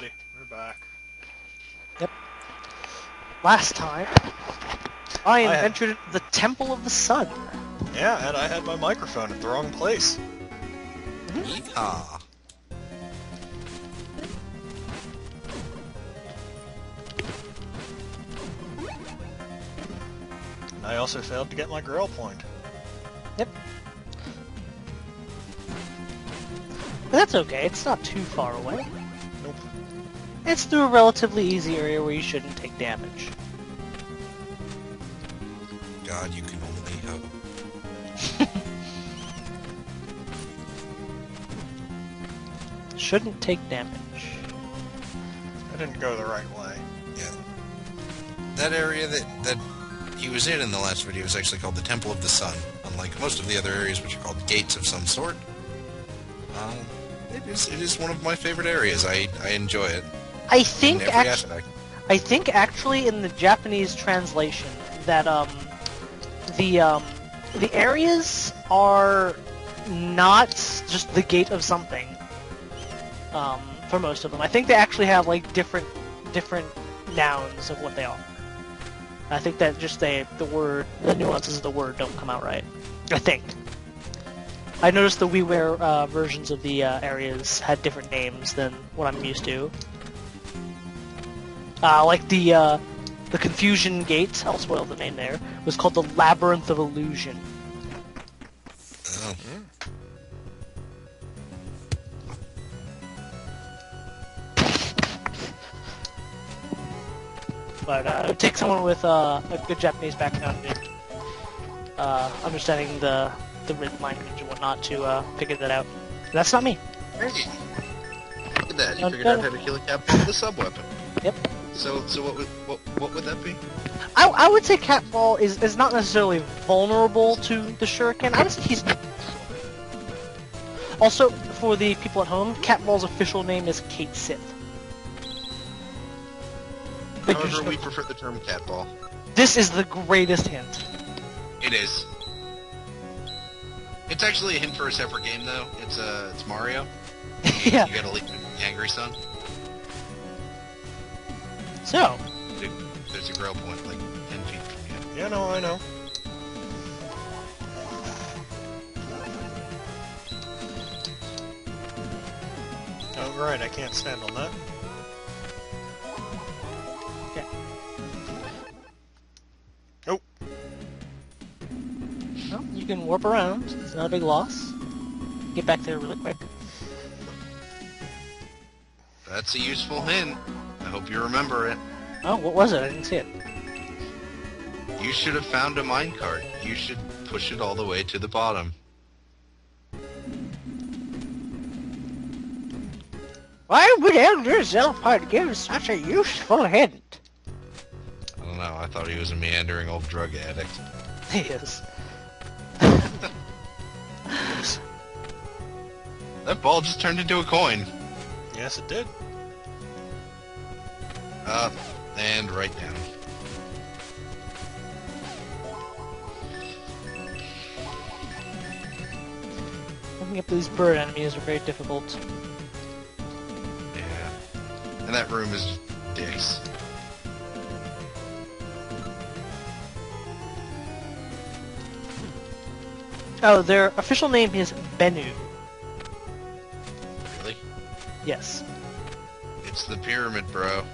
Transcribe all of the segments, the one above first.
everybody. We're back. Yep. Last time, I I had- the Temple of the Sun. Yeah, and I had my microphone at the wrong place. Mm-hmm. And I also failed to get my girl point. Yep. But that's okay, it's not too far away. Nope. It's through a relatively easy area where you shouldn't take damage. God, you can only hope. Shouldn't take damage. I didn't go the right way. Yeah. That area that, that he was in in the last video is actually called the Temple of the Sun, unlike most of the other areas which are called gates of some sort. Um, it is it is one of my favorite areas. I, I enjoy it I think every act- aspect. I think actually in the Japanese translation that um the um the areas are not just the gate of something. Um, for most of them, I think they actually have like different different nouns of what they are. I think that just they the word the nuances of the word don't come out right. I think. I noticed the WiiWare uh, versions of the uh, areas had different names than what I'm used to. Uh, like the uh, the Confusion Gate, I'll spoil the name there, was called the Labyrinth of Illusion. Oh, But uh, it would take someone with uh, a good Japanese background and uh, understanding the the rhythm language and whatnot to uh, figure that out. That's not me. Hey, look at that! You figured out how to kill a cat with a sub weapon. Yep. So, so what would what what would that be? I, I would say Catball is, is not necessarily vulnerable to the shuriken. I would say he's. Also, for the people at home, Catball's official name is Cait Sith. However, we prefer the term cat ball. This is the greatest hint. It is. It's actually a hint for a separate game, though. It's uh, it's Mario. yeah. You gotta leave the angry son. So, There's a grail point like ten feet from you. Yeah, no, I know. Oh, right, I can't stand on that. Okay. Nope. well, you can warp around. It's not a big loss. Get back there really quick. That's a useful hint. I hope you remember it. Oh, what was it? I didn't see it. You should have found a minecart. You should push it all the way to the bottom. Why would Elder Xelpud give such a useful hint? I don't know. I thought he was a meandering old drug addict. He is. That ball just turned into a coin. Yes, it did. Up and right down. Looking up these bird enemies are very difficult. Yeah. And that room is dicks. Oh, their official name is Bennu. Really? Yes. It's the pyramid, bro.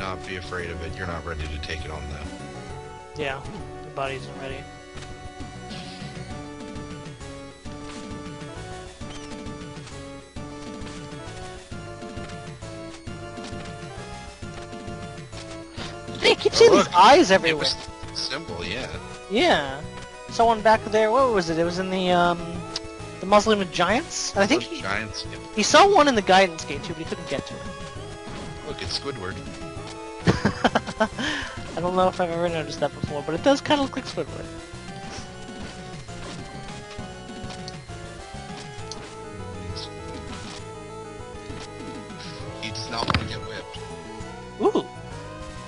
Do not be afraid of it. You're not ready to take it on, though. Yeah. The body isn't ready. They keep seeing these look, eyes It everywhere. was symbol, yeah. Yeah. Someone back there, what was it? It was in the, um, the Muslim Giants? And I think he, giants. yeah. he saw one in the guidance gate too, but he couldn't get to it. Look, it's Squidward. I don't know if I've ever noticed that before, but it does kind of look like Squidward. He does not want to get whipped. Ooh,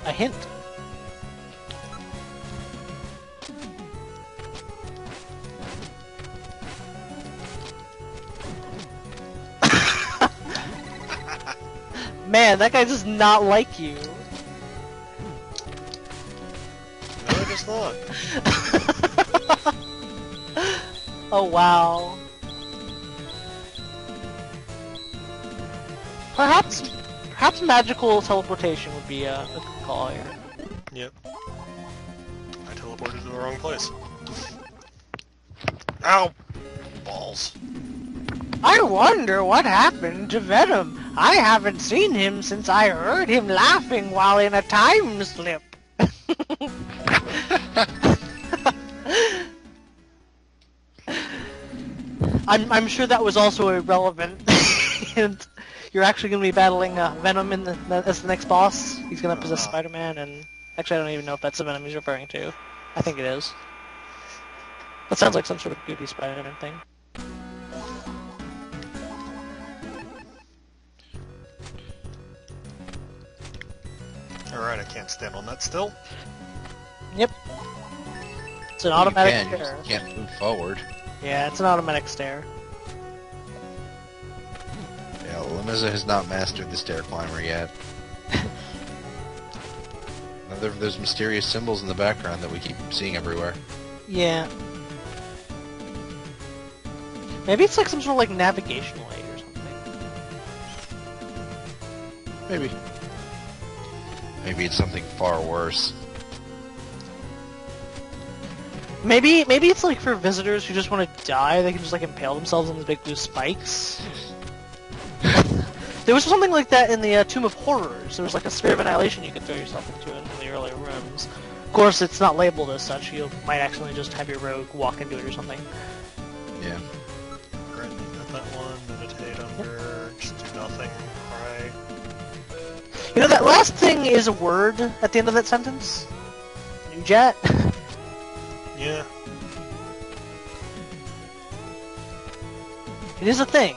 a hint. Man, that guy does not like you. No, I just thought. oh wow. Perhaps, perhaps magical teleportation would be a, a good call here. Yep. I teleported to the wrong place. Ow! Balls. I wonder what happened to Venom. I haven't seen him since I heard him laughing while in a time slip. I'm, I'm sure that was also irrelevant. and you're actually going to be battling uh, Venom in the, as the next boss. He's going to possess Uh-huh. Spider-Man, and actually I don't even know if that's the Venom he's referring to. I think it is. That sounds like some sort of goofy Spider-Man thing. Alright, I can't stand on that still. Yep. It's an automatic you can, you stare. just can't move forward. Yeah, it's an automatic stare. Yeah, Lemeza has not mastered the stair climber yet. Now, there, there's mysterious symbols in the background that we keep seeing everywhere. Yeah. Maybe it's like some sort of like navigational aid or something. Maybe. Maybe it's something far worse. Maybe maybe it's like for visitors who just want to die, they can just like impale themselves on these big blue spikes. there was something like that in the uh, Tomb of Horrors. There was like a sphere of annihilation you could throw yourself into in the earlier rooms. Of course, it's not labeled as such. You might accidentally just have your rogue walk into it or something. Yeah. Alright, got that one. Meditate under. Just do nothing. Alright. You know that last thing is a word at the end of that sentence. Ujat. Yeah. It is a thing.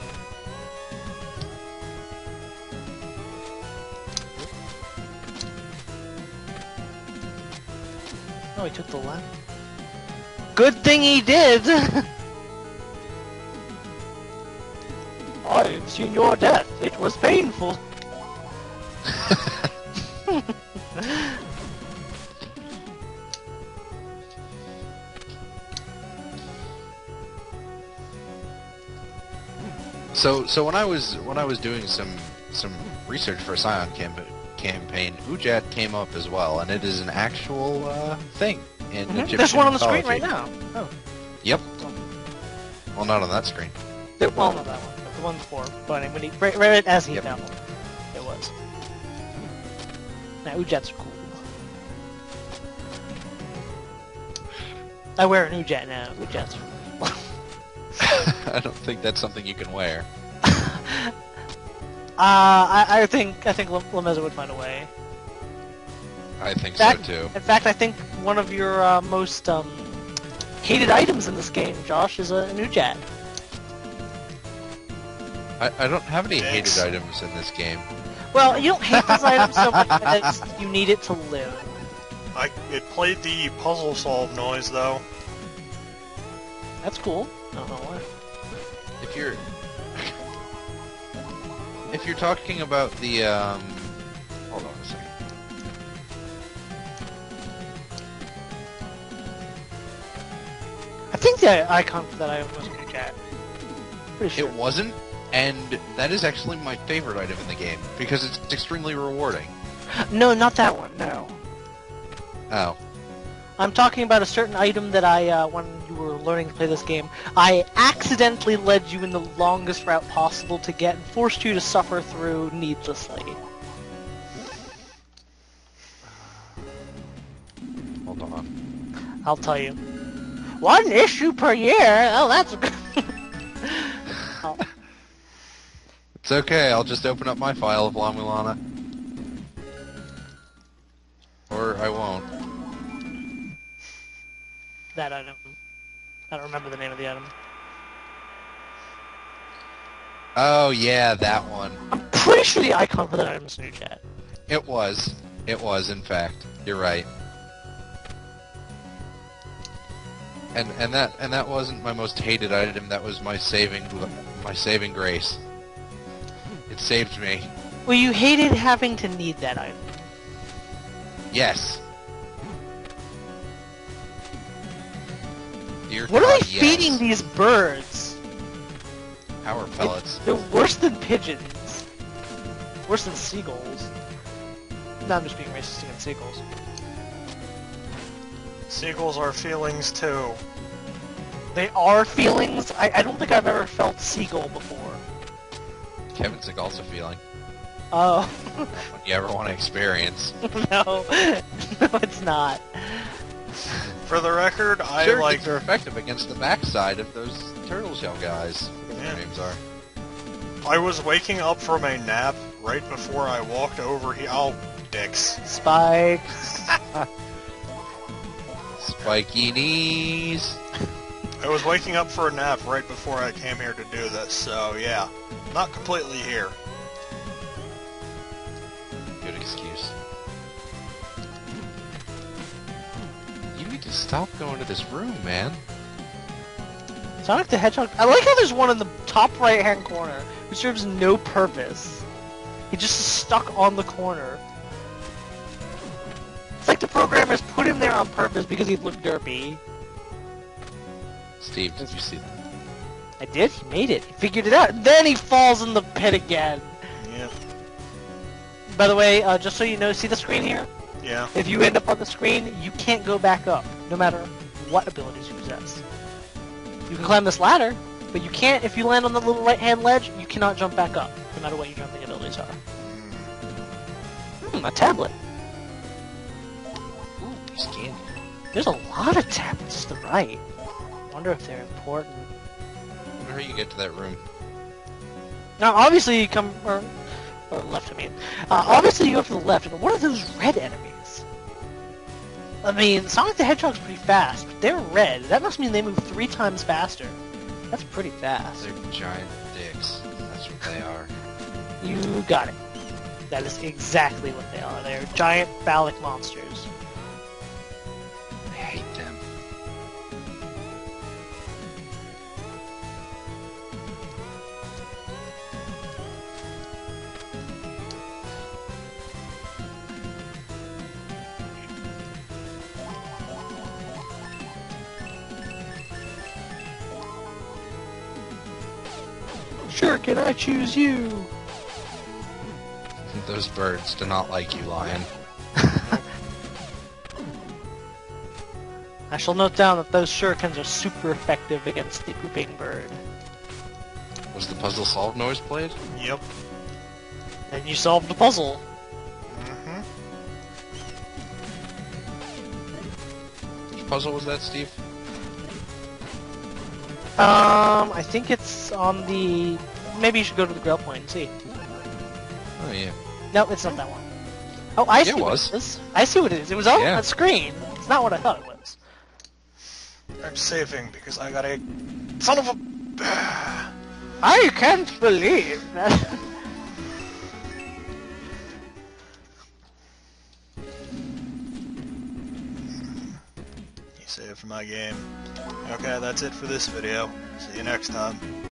Oh, he took the left. Good thing he did! I've seen your death. It was painful. So, so when I was when I was doing some some research for a Scion camp- campaign, Ujat came up as well, and it is an actual uh, thing in Mhm. Egyptian There's one on the screen right now. Oh. Yep. Well, not on that screen. Well, not that one, but the one before. But when he, right, right as he Yep. found them, it was. Now, Ujats are cool. I wear an Ujat now. Ujats are cool. I don't think that's something you can wear. Uh, I, I think I think Lemeza would find a way. I think That- so too. In fact, I think one of your uh, most um, hated items in this game, Josh, is a, new Ujat. I, I don't have any Thanks. hated items in this game. Well, you don't hate this item so much as you need it to live. I it played the puzzle solve noise though. That's cool. I don't know why. If you're if you're talking about the um, hold on a second. I think the icon for that item was Ujat. Pretty sure. It wasn't, and that is actually my favorite item in the game because it's extremely rewarding. No, not that one. No. Oh, I'm talking about a certain item that I, uh, were learning to play this game, I accidentally led you in the longest route possible to get and forced you to suffer through needlessly. hold on. I'll tell you. One issue per year? Oh, that's good. oh, It's okay. I'll just open up my file of La Mulana. Or I won't. that item. I don't remember the name of the item. Oh yeah, that one. I'm pretty sure the icon for that item is Ujat. It was. It was, in fact. You're right. And and that and that wasn't my most hated item. That was my saving my saving grace. It saved me. Well, you hated having to need that item. Yes. Dear What are they yes. feeding these birds? Power pellets. They're worse than pigeons. Worse than seagulls. No, I'm just being racist against seagulls. Seagulls are feelings too. They are feelings. I, I don't think I've ever felt seagull before. Kevin Seagal's a feeling. Oh, When you ever want to experience. no. no, it's not. For the record, I sure, like. are effective against the backside of those turtle shell guys. Yeah. their names are. I was waking up from a nap right before I walked over here. Oh, dicks. Spike. Spiky knees. I was waking up for a nap right before I came here to do this, so yeah. Not completely here. Stop going to this room, man. Sonic the Hedgehog. I like how there's one in the top right hand corner who serves no purpose. He just is stuck on the corner. It's like the programmers put him there on purpose because he looked derpy. Steve, did you see that? I did. He made it. He figured it out. Then he falls in the pit again. Yeah. By the way, uh, just so you know, see the screen here? Yeah. If you end up on the screen, you can't go back up, no matter what abilities you possess. You can climb this ladder, but you can't, if you land on the little right-hand ledge, you cannot jump back up, no matter what your jumping abilities are. Hmm, a tablet. Ooh, he's candy. There's a lot of tablets to the right. wonder if they're important. I wonder how you get to that room. Now, obviously, you come, or, or left, I mean. Uh, obviously, you go to the left, and what are those red enemies? I mean, Sonic the Hedgehog's pretty fast, but they're red. That must mean they move three times faster. That's pretty fast. They're giant dicks. That's what they are. You got it. That is exactly what they are. They're giant phallic monsters. Sure, can I choose you? Those birds do not like you, Lion. I shall note down that those shurikens are super effective against the pooping bird. Was the puzzle solved noise played? Yep. And you solved the puzzle. Mm-hmm. Which puzzle was that, Steve? Um, I think it's on the... Maybe you should go to the Grail Point and see. Oh yeah. No, it's not that one. Oh, I Yeah, see it what was. it is. I see what it is. It was on Yeah. the screen. It's not what I thought it was. I'm saving because I got a son of a. I can't believe that. Saved my game. Okay, that's it for this video. See you next time.